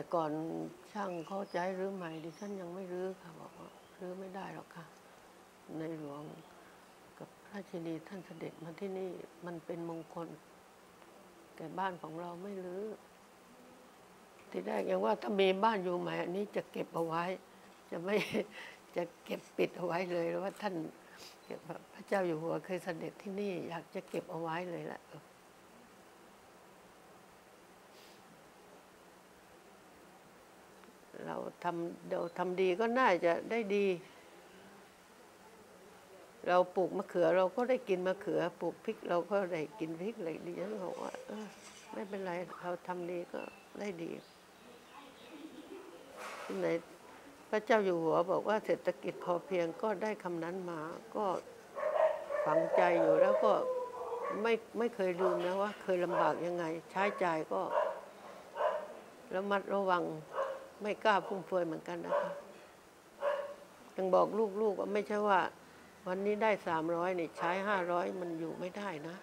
แต่ก่อนช่างเขาใจะให้รื้อใหม่ดิฉันยังไม่รื้อค่ะบอกว่ารื้อไม่ได้หรอกค่ะ ในหลวงกับพระราชินีท่านเสด็จมาที่นี่มันเป็นมงคล แก่บ้านของเราไม่รื้อทีแรกยังว่าถ้ามีบ้านอยู่ใหม่อันนี้จะเก็บเอาไว้ จะไม่จะเก็บปิดเอาไว้เลยว่าท่านพระเจ้าอยู่หัวเคยเสด็จที่นี่อยากจะเก็บเอาไว้เลยแหละ เรา ทำเดี๋ยวทำดีก็น่าจะได้ดี เราปลูกมะเขือเราก็ได้กินมะเขือ ปลูกพริกเราก็ได้กินพริกเลยดิฉันบอกว่าเออไม่เป็นไรเราทำดีก็ได้ดีที่ไหนพระเจ้าอยู่หัวบอกว่าเศรษฐกิจพอเพียงก็ได้คำนั้นมาก็ฝังใจอยู่แล้วก็ไม่ไม่เคยลืมนะว่า เคยลำบากยังไง ใช้จ่ายก็ระมัดระวัง ไม่กล้าฟุ่มเฟือยเหมือนกันนะคะยังบอกลูกๆว่าไม่ใช่ว่า วันนี้ได้สามร้อยนี่ใช้ห้าร้อยมันอยู่ไม่ได้นะ